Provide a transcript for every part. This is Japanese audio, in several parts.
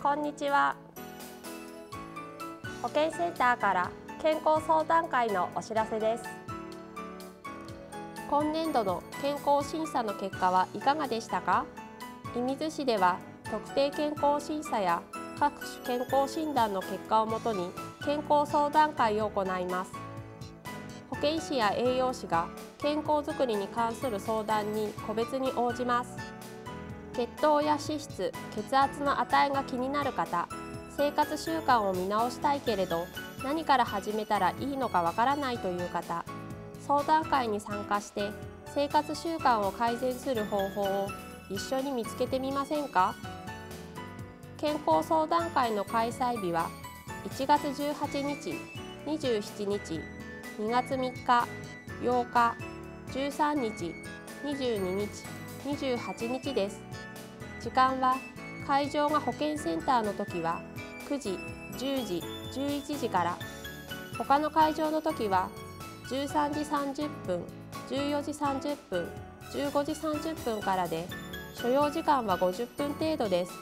こんにちは。保健センターから健康相談会のお知らせです。今年度の健康審査の結果はいかがでしたか？射水市では特定健康審査や各種健康診断の結果をもとに健康相談会を行います。保健師や栄養士が健康づくりに関する相談に個別に応じます。血糖や脂質血圧の値が気になる方生活習慣を見直したいけれど何から始めたらいいのかわからないという方相談会に参加して生活習慣を改善する方法を一緒に見つけてみませんか？健康相談会の開催日は1月18日27日2月3日8日13日22日28日です。時間は会場が保健センターの時は9時、10時、11時から。他の会場の時は13時30分、14時30分、15時30分からで所要時間は50分程度です。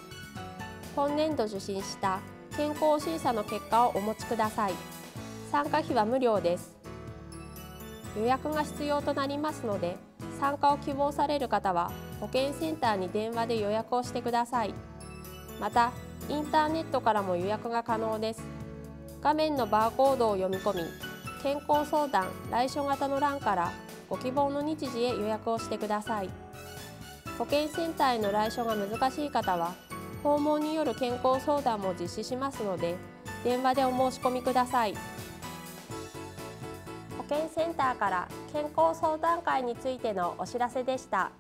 今年度受診した健康審査の結果をお持ちください。参加費は無料です。予約が必要となりますので参加を希望される方は保健センターに電話で予約をしてください。またインターネットからも予約が可能です。画面のバーコードを読み込み健康相談来所型の欄からご希望の日時へ予約をしてください。保健センターへの来所が難しい方は訪問による健康相談も実施しますので電話でお申し込みください。健センターから健康相談会についてのお知らせでした。